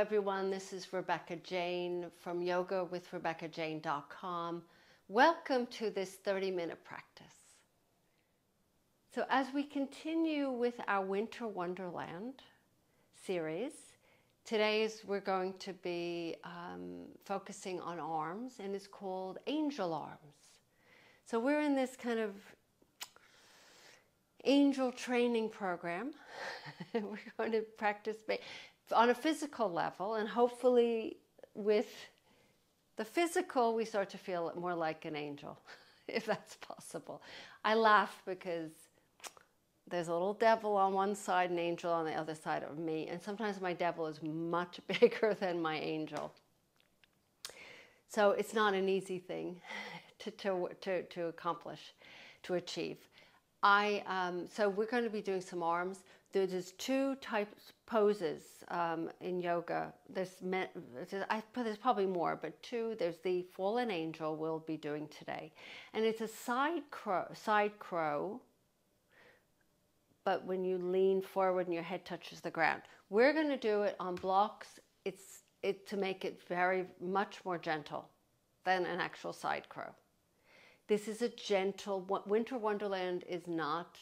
everyone. This is Rebecca Jane from yogawithrebeccajane.com. Welcome to this 30 minute practice. So, as we continue with our Winter Wonderland series, today we're going to be um, focusing on arms and it's called Angel Arms. So, we're in this kind of angel training program. we're going to practice on a physical level, and hopefully, with the physical, we start to feel more like an angel, if that's possible. I laugh because there's a little devil on one side, an angel on the other side of me, and sometimes my devil is much bigger than my angel. So it's not an easy thing to, to, to, to accomplish, to achieve. I um, so we're going to be doing some arms. There's two types poses um, in yoga. There's, I, there's probably more, but two. There's the fallen angel we'll be doing today, and it's a side crow. Side crow. But when you lean forward and your head touches the ground, we're going to do it on blocks. It's it to make it very much more gentle than an actual side crow. This is a gentle. Winter Wonderland is not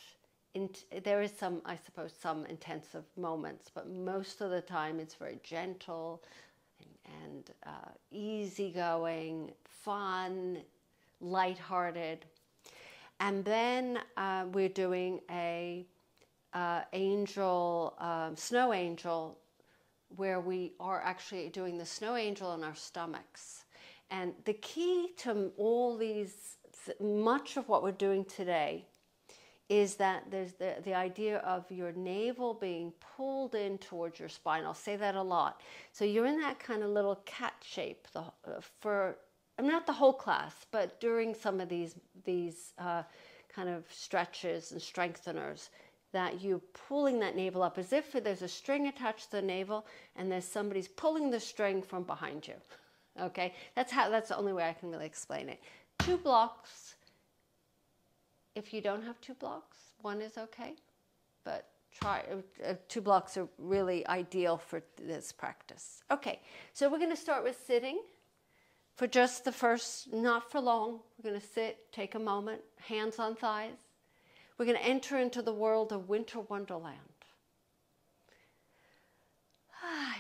in, there is some, I suppose, some intensive moments, but most of the time it's very gentle and, and uh, easygoing, fun, lighthearted. And then uh, we're doing a uh, angel, um, snow angel, where we are actually doing the snow angel in our stomachs. And the key to all these, much of what we're doing today, is that there's the, the idea of your navel being pulled in towards your spine. I'll say that a lot. So you're in that kind of little cat shape the, uh, for, I mean, not the whole class, but during some of these, these uh, kind of stretches and strengtheners, that you're pulling that navel up as if there's a string attached to the navel and there's somebody's pulling the string from behind you. Okay, that's how. That's the only way I can really explain it. Two blocks if you don't have two blocks, one is okay, but try uh, two blocks are really ideal for this practice. Okay, so we're going to start with sitting for just the first, not for long. We're going to sit, take a moment, hands on thighs. We're going to enter into the world of winter wonderland.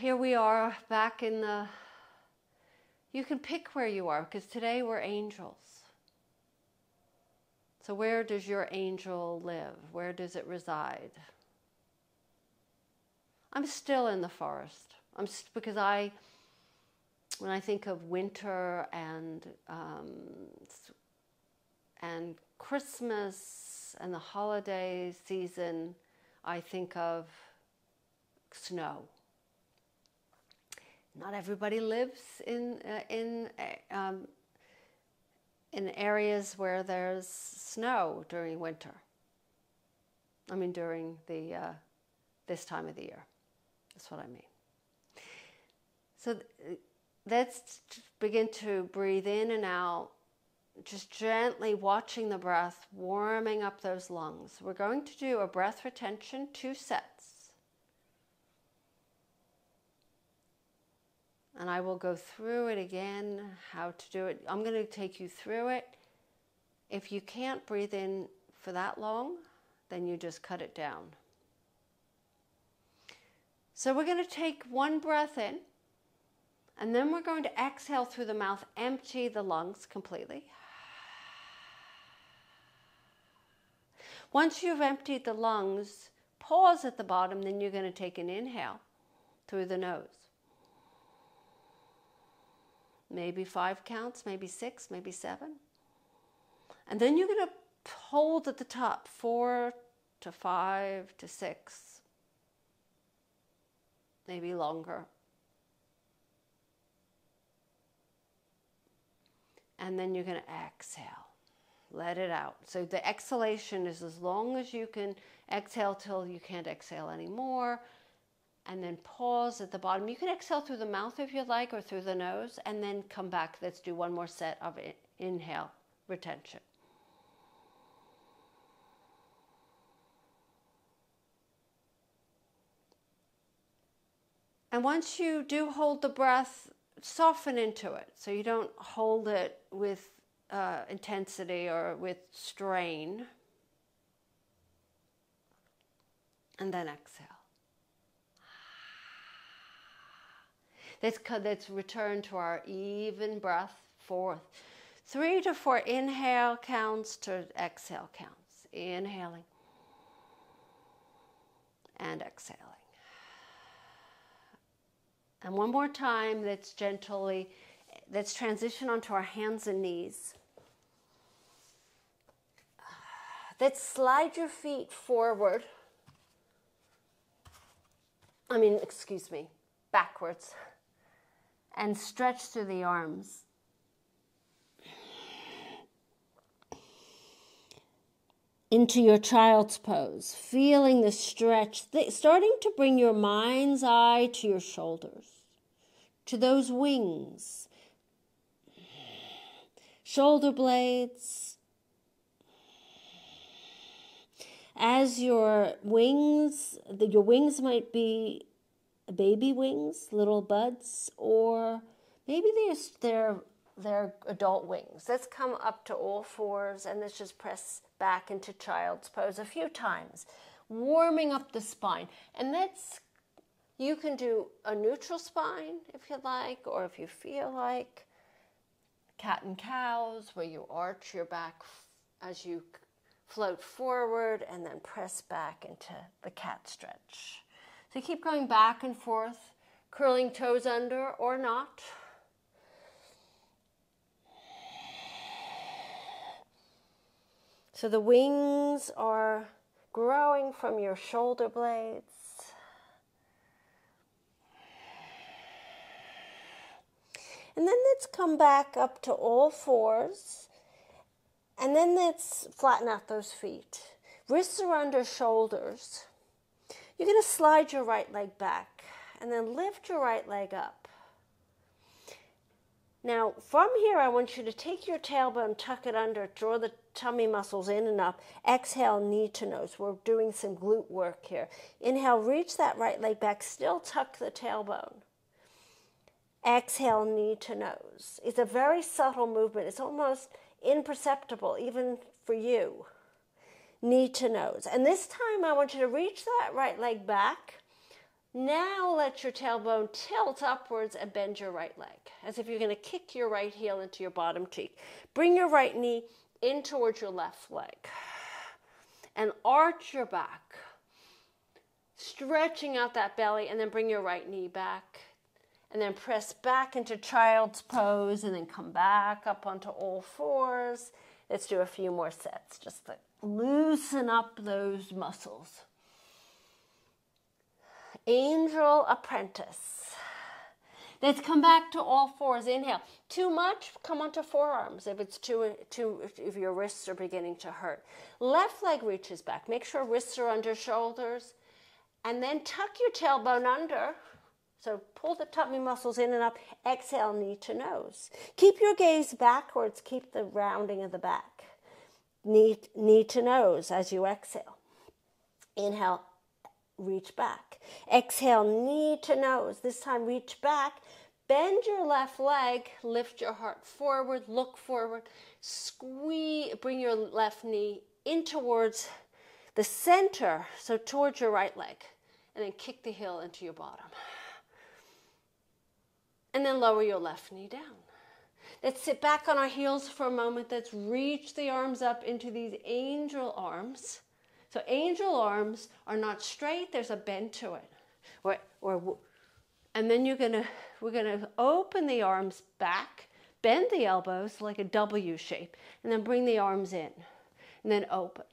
Here we are back in the. You can pick where you are because today we're angels. So, where does your angel live? Where does it reside? I'm still in the forest. I'm st- because I, when I think of winter and um, and Christmas and the holiday season, I think of snow. Not everybody lives in uh, in uh, um, in areas where there's snow during winter. I mean, during the uh, this time of the year. That's what I mean. So th- let's begin to breathe in and out, just gently watching the breath, warming up those lungs. We're going to do a breath retention, two sets. And I will go through it again, how to do it. I'm going to take you through it. If you can't breathe in for that long, then you just cut it down. So we're going to take one breath in, and then we're going to exhale through the mouth, empty the lungs completely. Once you've emptied the lungs, pause at the bottom, then you're going to take an inhale through the nose maybe five counts, maybe six, maybe seven. And then you're going to hold at the top four to five to six, maybe longer. And then you're going to exhale. Let it out. So the exhalation is as long as you can exhale till you can't exhale anymore and then pause at the bottom. You can exhale through the mouth if you like or through the nose and then come back. Let's do one more set of inhale, retention. And once you do hold the breath, soften into it. So you don't hold it with uh, intensity or with strain. And then exhale. Let's, let's return to our even breath. Fourth. Three to four inhale counts to exhale counts. Inhaling and exhaling. And one more time, let's gently, let's transition onto our hands and knees. Let's slide your feet forward. I mean, excuse me, backwards. And stretch through the arms. into your child's pose, feeling the stretch, starting to bring your mind's eye to your shoulders, to those wings, shoulder blades. As your wings, your wings might be baby wings, little buds, or maybe they're, they're their adult wings. Let's come up to all fours and let's just press back into child's pose a few times, warming up the spine. And that's, you can do a neutral spine if you like, or if you feel like cat and cows, where you arch your back as you float forward and then press back into the cat stretch. So keep going back and forth, curling toes under or not. So the wings are growing from your shoulder blades. And then let's come back up to all fours. And then let's flatten out those feet. Wrists are under shoulders. You're going to slide your right leg back and then lift your right leg up. Now, from here, I want you to take your tailbone, tuck it under, draw the tummy muscles in and up. Exhale, knee to nose. We're doing some glute work here. Inhale, reach that right leg back, still tuck the tailbone. Exhale, knee to nose. It's a very subtle movement. It's almost imperceptible, even for you. Knee to nose. And this time, I want you to reach that right leg back now let your tailbone tilt upwards and bend your right leg as if you're going to kick your right heel into your bottom cheek. Bring your right knee in towards your left leg and arch your back, stretching out that belly, and then bring your right knee back. And then press back into child's pose and then come back up onto all fours. Let's do a few more sets just to loosen up those muscles. Angel apprentice. Let's come back to all fours. Inhale. Too much, come onto forearms if it's too, too if your wrists are beginning to hurt. Left leg reaches back. Make sure wrists are under shoulders. And then tuck your tailbone under. So pull the tummy muscles in and up. Exhale, knee to nose. Keep your gaze backwards. Keep the rounding of the back. Knee, knee to nose as you exhale. Inhale, reach back. Exhale, knee to nose. This time, reach back. Bend your left leg, lift your heart forward, look forward, squeeze, bring your left knee in towards the center, so towards your right leg, and then kick the heel into your bottom. And then lower your left knee down. Let's sit back on our heels for a moment. Let's reach the arms up into these angel arms. So angel arms are not straight, there's a bend to it. Or, or, and then you're gonna, we're gonna open the arms back, bend the elbows like a W shape, and then bring the arms in, and then open.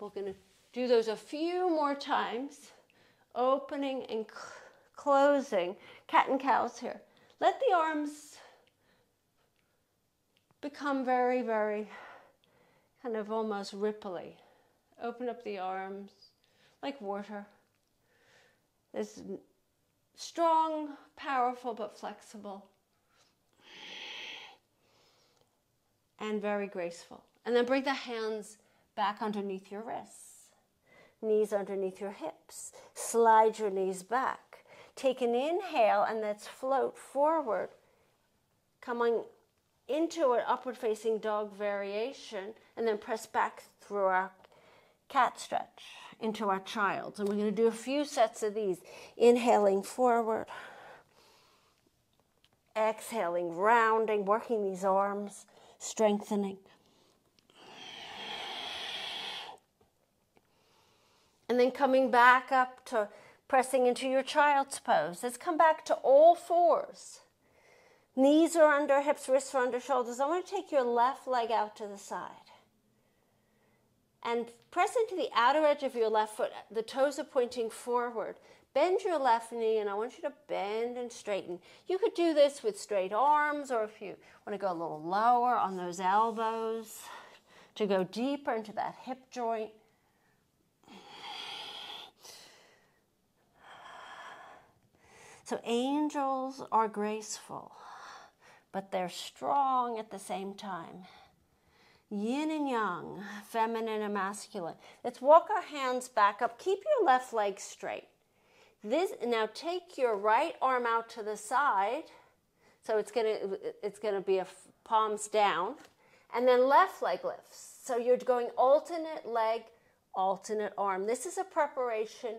We're gonna do those a few more times, opening and cl- closing, cat and cows here. Let the arms become very, very kind of almost ripply. Open up the arms like water. It's strong, powerful, but flexible. And very graceful. And then bring the hands back underneath your wrists, knees underneath your hips. Slide your knees back. Take an inhale and let's float forward, coming into an upward facing dog variation, and then press back through our cat stretch into our child. And we're going to do a few sets of these. Inhaling forward, exhaling, rounding, working these arms, strengthening. And then coming back up to pressing into your child's pose. Let's come back to all fours. Knees are under, hips, wrists are under, shoulders. I want to take your left leg out to the side. And press into the outer edge of your left foot. The toes are pointing forward. Bend your left knee, and I want you to bend and straighten. You could do this with straight arms, or if you want to go a little lower on those elbows, to go deeper into that hip joint. So, angels are graceful, but they're strong at the same time. Yin and yang, feminine and masculine. Let's walk our hands back up. Keep your left leg straight. This now take your right arm out to the side. So it's gonna it's gonna be a palms down, and then left leg lifts. So you're going alternate leg, alternate arm. This is a preparation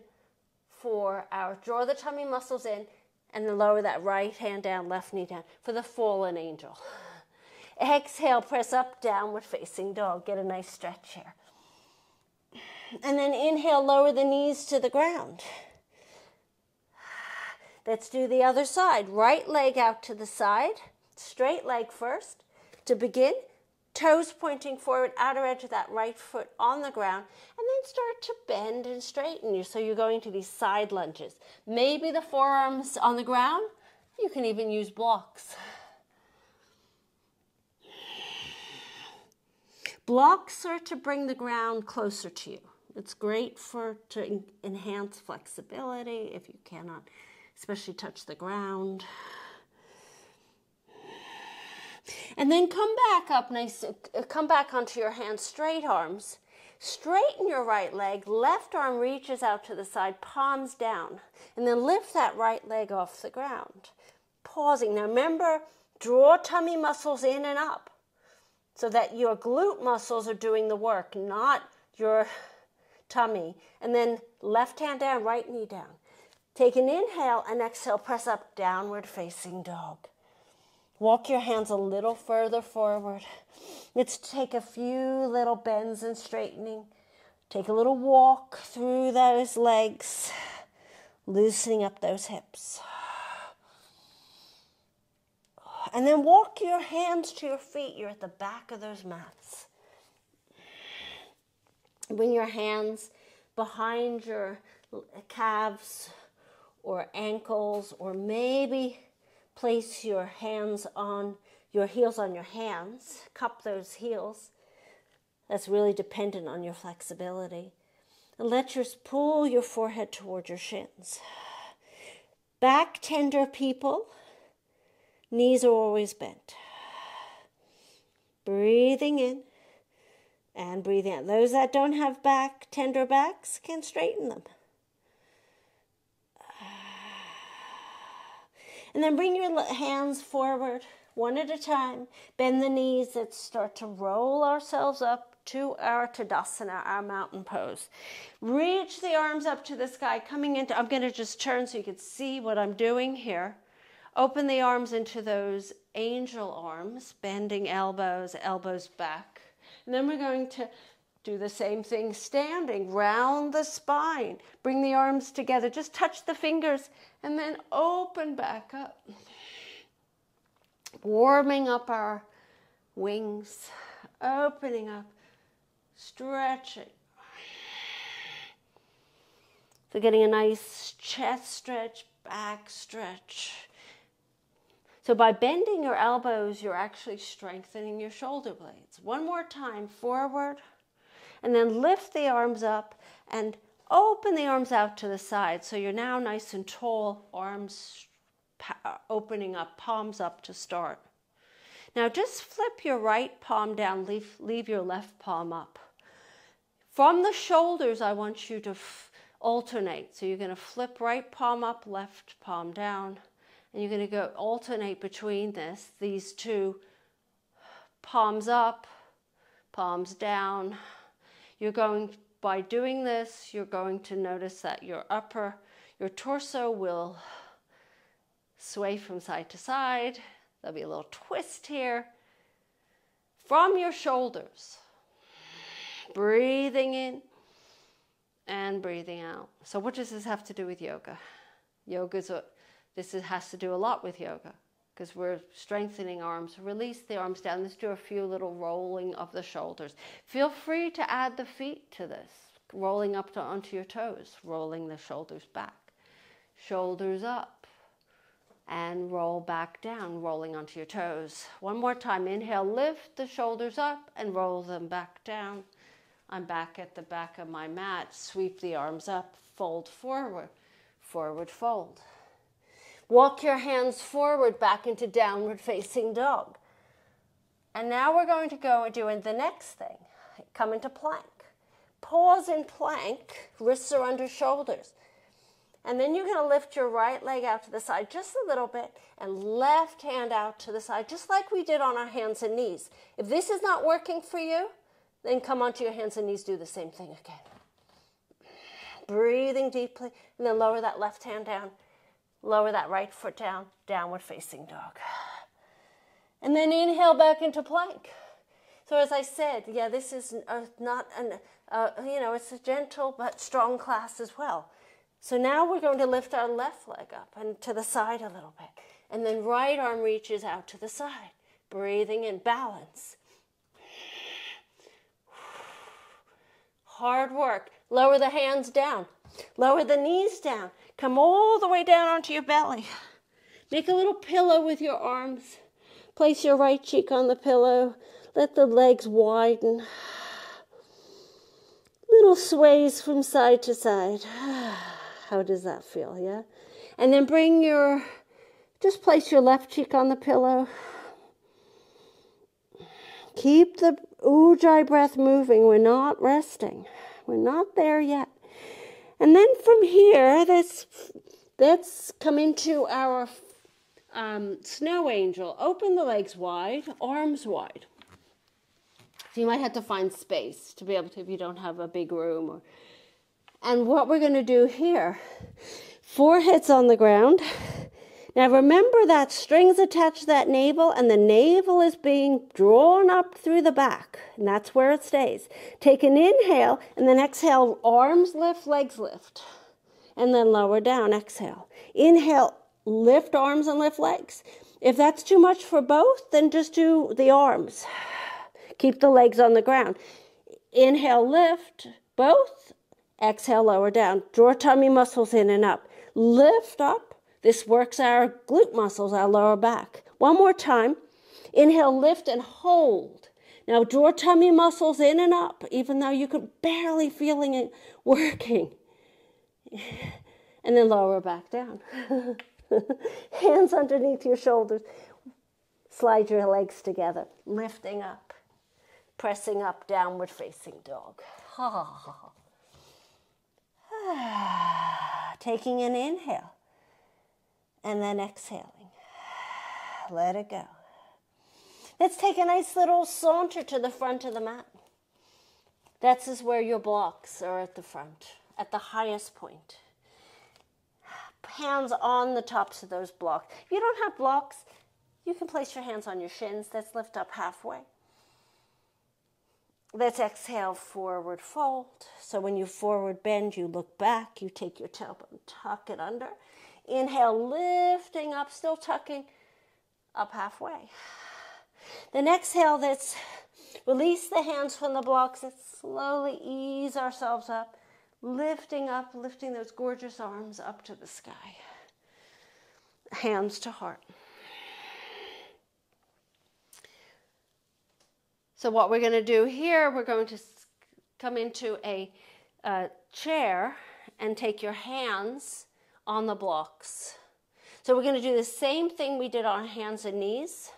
for our draw the tummy muscles in and then lower that right hand down, left knee down for the fallen angel. Exhale, press up, downward facing dog. Get a nice stretch here. And then inhale, lower the knees to the ground. Let's do the other side. Right leg out to the side, straight leg first. To begin, toes pointing forward, outer edge of that right foot on the ground, and then start to bend and straighten you. So you're going to these side lunges. Maybe the forearms on the ground. You can even use blocks. Blocks are to bring the ground closer to you. It's great for to enhance flexibility if you cannot, especially touch the ground. And then come back up nice, come back onto your hands, straight arms. Straighten your right leg, left arm reaches out to the side, palms down. And then lift that right leg off the ground. Pausing. Now remember, draw tummy muscles in and up so that your glute muscles are doing the work, not your tummy. And then left hand down, right knee down. Take an inhale and exhale, press up, downward facing dog. Walk your hands a little further forward. Let's take a few little bends and straightening. Take a little walk through those legs, loosening up those hips. And then walk your hands to your feet. You're at the back of those mats. Bring your hands behind your calves or ankles, or maybe place your hands on your heels on your hands, cup those heels. That's really dependent on your flexibility. And let yours pull your forehead toward your shins. Back tender people, knees are always bent. Breathing in and breathing out. Those that don't have back tender backs can straighten them. And then bring your hands forward one at a time. Bend the knees. Let's start to roll ourselves up to our Tadasana, our mountain pose. Reach the arms up to the sky, coming into, I'm going to just turn so you can see what I'm doing here. Open the arms into those angel arms, bending elbows, elbows back. And then we're going to do the same thing standing, round the spine. Bring the arms together, just touch the fingers, and then open back up. Warming up our wings, opening up, stretching. So, getting a nice chest stretch, back stretch. So, by bending your elbows, you're actually strengthening your shoulder blades. One more time, forward and then lift the arms up and open the arms out to the side. So you're now nice and tall, arms opening up, palms up to start. Now just flip your right palm down, leave, leave your left palm up. From the shoulders, I want you to alternate. So you're going to flip right palm up, left palm down, and you're going to go alternate between this, these two palms up, palms down. You're going, by doing this, you're going to notice that your upper, your torso will sway from side to side. There'll be a little twist here. From your shoulders, breathing in and breathing out. So, what does this have to do with yoga? Yoga's a, this is, has to do a lot with yoga because we're strengthening arms. Release the arms down. Let's do a few little rolling of the shoulders. Feel free to add the feet to this, rolling up to, onto your toes, rolling the shoulders back, shoulders up, and roll back down, rolling onto your toes. One more time. Inhale, lift the shoulders up and roll them back down. I'm back at the back of my mat. Sweep the arms up, fold forward, forward fold. Walk your hands forward back into downward facing dog. And now we're going to go and do the next thing. Come into plank. Pause in plank, wrists are under shoulders. And then you're going to lift your right leg out to the side just a little bit and left hand out to the side, just like we did on our hands and knees. If this is not working for you, then come onto your hands and knees, do the same thing again. Breathing deeply, and then lower that left hand down, lower that right foot down, downward facing dog. And then inhale back into plank. So as I said, yeah, this is a, not an, uh, you know, it's a gentle but strong class as well. So now we're going to lift our left leg up and to the side a little bit. And then right arm reaches out to the side, breathing in balance. Hard work. Lower the hands down. Lower the knees down. Come all the way down onto your belly. Make a little pillow with your arms. Place your right cheek on the pillow. Let the legs widen. Little sways from side to side. How does that feel? Yeah? And then bring your, just place your left cheek on the pillow. Keep the ujjayi breath moving. We're not resting. We're not there yet. And then from here, let's, let's come into our um, snow angel. Open the legs wide, arms wide. So you might have to find space to be able to, if you don't have a big room. Or, and what we're going to do here, forehead's on the ground. Now remember that strings attached to that navel and the navel is being drawn up through the back and that's where it stays. Take an inhale and then exhale, arms lift, legs lift. And then lower down, exhale. Inhale, lift arms and lift legs. If that's too much for both, then just do the arms. Keep the legs on the ground. Inhale, lift both. Exhale, lower down. Draw tummy muscles in and up. Lift up this works our glute muscles, our lower back. One more time. Inhale, lift and hold. Now draw tummy muscles in and up, even though you could barely feeling it working. And then lower back down. Hands underneath your shoulders. Slide your legs together, lifting up, pressing up, downward facing dog. Ah, taking an inhale and then exhaling. Let it go. Let's take a nice little saunter to the front of the mat. That's is where your blocks are at the front, at the highest point. Hands on the tops of those blocks. If you don't have blocks, you can place your hands on your shins. Let's lift up halfway. Let's exhale, forward fold. So when you forward bend, you look back, you take your tailbone, tuck it under, Inhale, lifting up, still tucking up halfway. Then exhale, let's release the hands from the blocks. Let's slowly ease ourselves up, lifting up, lifting those gorgeous arms up to the sky. Hands to heart. So, what we're going to do here, we're going to come into a, a chair and take your hands on the blocks. So we're going to do the same thing we did on hands and knees.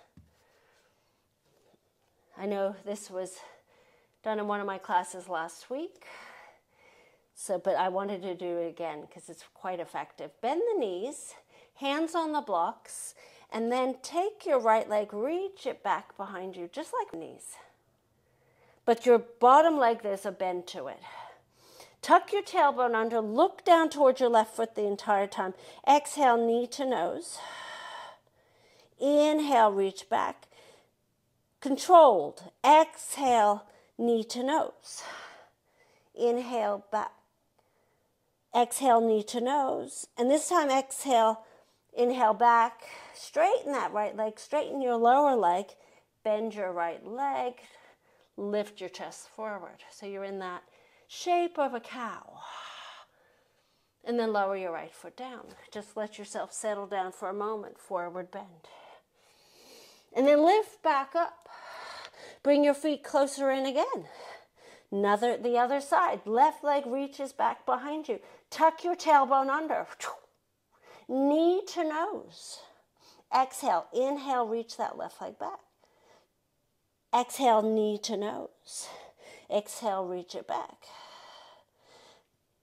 I know this was done in one of my classes last week. So, but I wanted to do it again because it's quite effective. Bend the knees, hands on the blocks, and then take your right leg, reach it back behind you, just like knees. But your bottom leg, there's a bend to it. Tuck your tailbone under, look down towards your left foot the entire time. Exhale, knee to nose. Inhale, reach back. Controlled. Exhale, knee to nose. Inhale, back. Exhale, knee to nose. And this time, exhale, inhale back. Straighten that right leg, straighten your lower leg, bend your right leg, lift your chest forward. So you're in that shape of a cow. And then lower your right foot down. Just let yourself settle down for a moment, forward bend. And then lift back up. Bring your feet closer in again. Another, the other side. Left leg reaches back behind you. Tuck your tailbone under. Knee to nose. Exhale. Inhale, reach that left leg back. Exhale, knee to nose. Exhale, reach it back.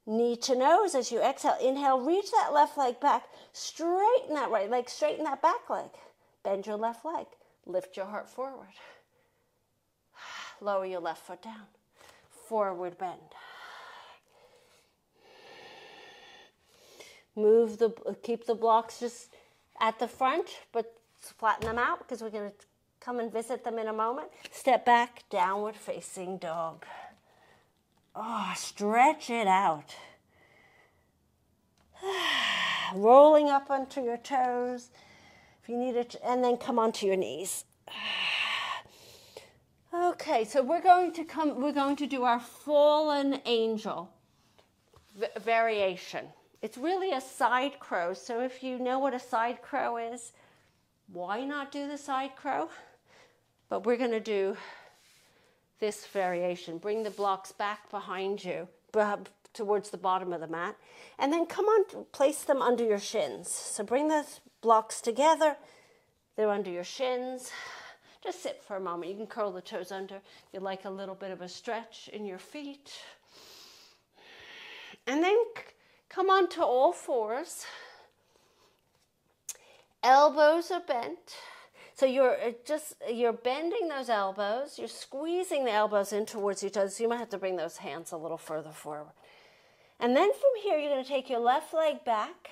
Knee to nose as you exhale. Inhale, reach that left leg back. Straighten that right leg, straighten that back leg. Bend your left leg. Lift your heart forward. Lower your left foot down. Forward bend. Move the, keep the blocks just at the front, but flatten them out because we're going to come and visit them in a moment. Step back, downward facing dog. Oh, stretch it out. Rolling up onto your toes. If you need it, and then come onto your knees. Okay, so we're going to come. We're going to do our fallen angel variation. It's really a side crow. So if you know what a side crow is, why not do the side crow? But we're going to do this variation. Bring the blocks back behind you, towards the bottom of the mat, and then come on, place them under your shins. So bring the blocks together. They're under your shins. Just sit for a moment. You can curl the toes under. If you like a little bit of a stretch in your feet. And then come on to all fours. Elbows are bent. So you're uh, just you're bending those elbows, you're squeezing the elbows in towards each other. So you might have to bring those hands a little further forward. And then from here you're going to take your left leg back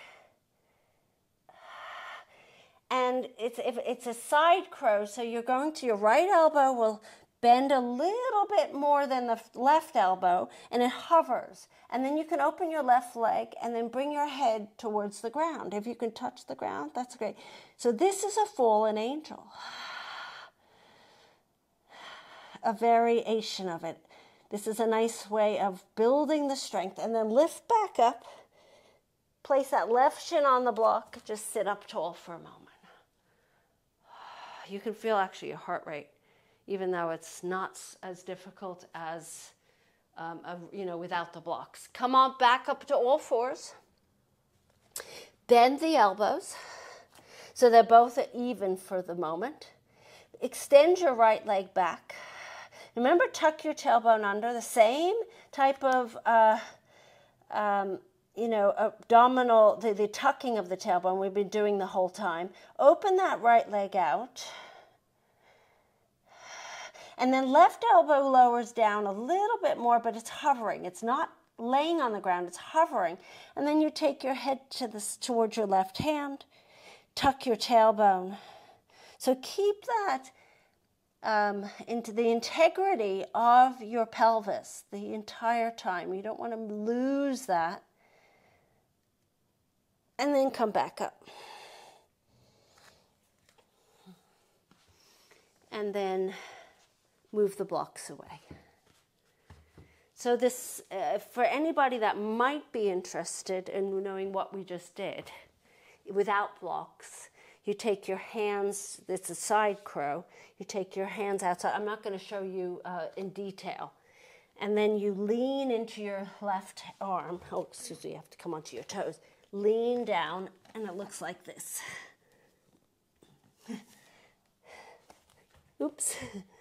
and it's it's a side crow, so you're going to your right elbow will bend a little bit more than the left elbow and it hovers. And then you can open your left leg and then bring your head towards the ground. If you can touch the ground, that's great. So this is a fallen angel. A variation of it. This is a nice way of building the strength and then lift back up. Place that left shin on the block. Just sit up tall for a moment you can feel actually your heart rate, even though it's not as difficult as um, a, you know without the blocks. Come on back up to all fours. Bend the elbows so they're both even for the moment. Extend your right leg back. Remember, tuck your tailbone under. The same type of uh, um, you know, abdominal, the, the tucking of the tailbone we've been doing the whole time. Open that right leg out. And then left elbow lowers down a little bit more, but it's hovering. It's not laying on the ground, it's hovering. And then you take your head to this towards your left hand, tuck your tailbone. So keep that um, into the integrity of your pelvis the entire time. You don't want to lose that and then come back up. And then move the blocks away. So, this, uh, for anybody that might be interested in knowing what we just did without blocks, you take your hands, it's a side crow, you take your hands outside. I'm not going to show you uh, in detail. And then you lean into your left arm. Oh, excuse me, you have to come onto your toes lean down, and it looks like this. Oops.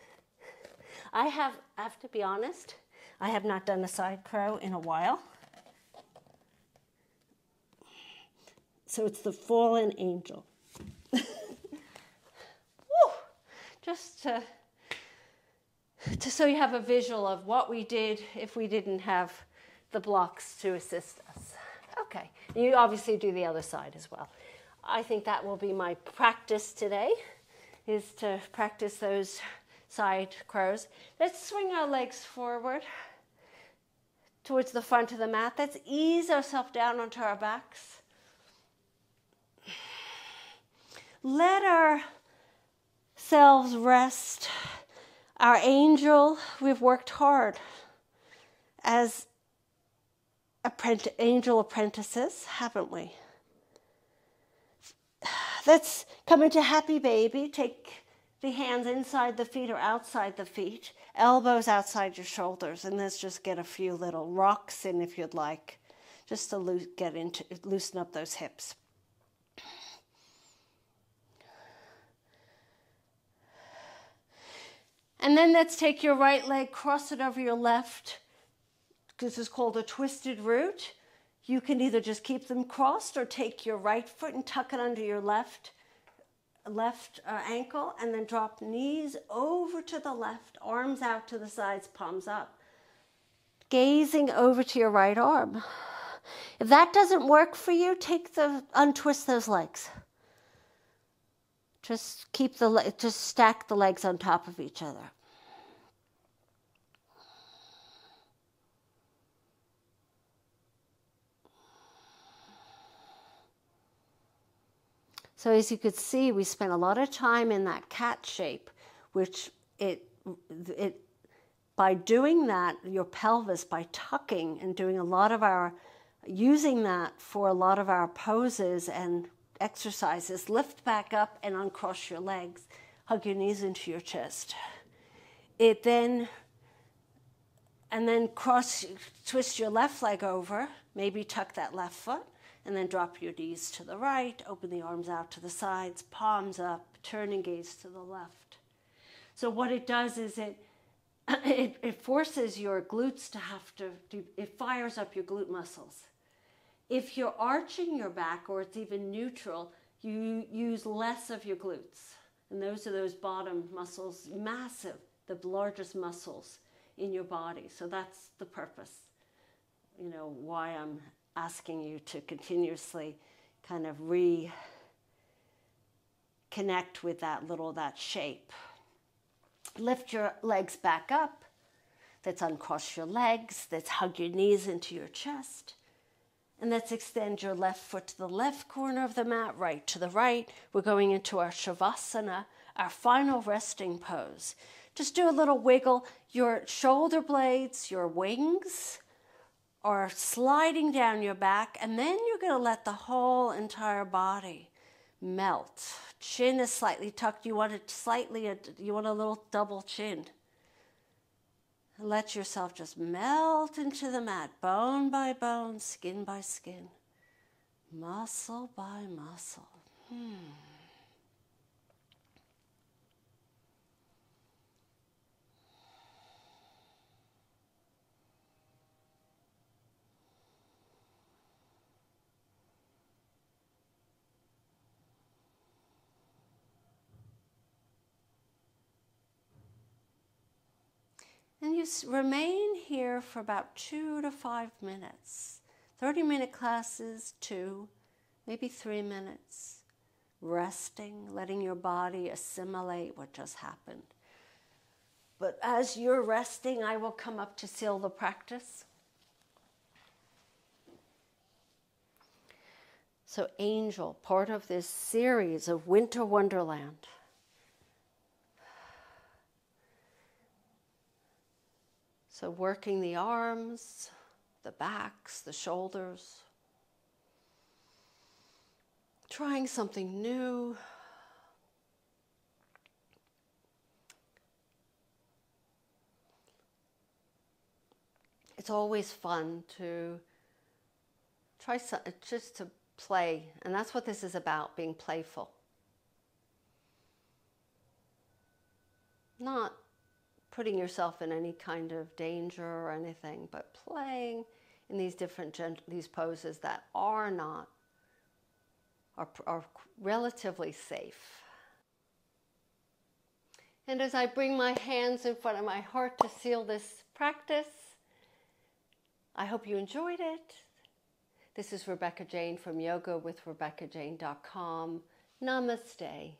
I have, I have to be honest, I have not done a side crow in a while. So it's the fallen angel. Woo! Just to, to, so you have a visual of what we did if we didn't have the blocks to assist us. Okay, you obviously do the other side as well. I think that will be my practice today, is to practice those side crows. Let's swing our legs forward towards the front of the mat. Let's ease ourselves down onto our backs. Let ourselves rest. Our angel, we've worked hard as angel apprentices, haven't we? Let's come into happy baby. Take the hands inside the feet or outside the feet, elbows outside your shoulders, and let's just get a few little rocks in if you'd like, just to get into loosen up those hips. And then let's take your right leg, cross it over your left. This is called a twisted root. You can either just keep them crossed or take your right foot and tuck it under your left left uh, ankle and then drop knees over to the left, arms out to the sides, palms up. Gazing over to your right arm. If that doesn't work for you, take the untwist those legs. Just keep the just stack the legs on top of each other. So as you could see, we spent a lot of time in that cat shape, which it it by doing that, your pelvis by tucking and doing a lot of our using that for a lot of our poses and exercises, lift back up and uncross your legs, hug your knees into your chest. It then and then cross twist your left leg over, maybe tuck that left foot and then drop your knees to the right, open the arms out to the sides, palms up, turn and gaze to the left. So what it does is it it, it forces your glutes to have to do, it fires up your glute muscles. If you're arching your back or it's even neutral, you use less of your glutes. And those are those bottom muscles, massive, the largest muscles in your body. So that's the purpose, you know, why I'm asking you to continuously kind of reconnect with that little that shape. Lift your legs back up. Let's uncross your legs. Let's hug your knees into your chest. And let's extend your left foot to the left corner of the mat, right to the right. We're going into our Shavasana, our final resting pose. Just do a little wiggle. Your shoulder blades, your wings, or sliding down your back, and then you're going to let the whole entire body melt. Chin is slightly tucked. You want it slightly, you want a little double chin. Let yourself just melt into the mat, bone by bone, skin by skin, muscle by muscle. Hmm. And you remain here for about two to five minutes. 30 minute classes, two, maybe three minutes. Resting, letting your body assimilate what just happened. But as you're resting, I will come up to seal the practice. So, angel, part of this series of Winter Wonderland. So, working the arms, the backs, the shoulders, trying something new. It's always fun to try some, just to play, and that's what this is about being playful. Not putting yourself in any kind of danger or anything, but playing in these different these poses that are not are, are relatively safe. And as I bring my hands in front of my heart to seal this practice, I hope you enjoyed it. This is Rebecca Jane from yoga with yogawithrebeccajane.com. Namaste.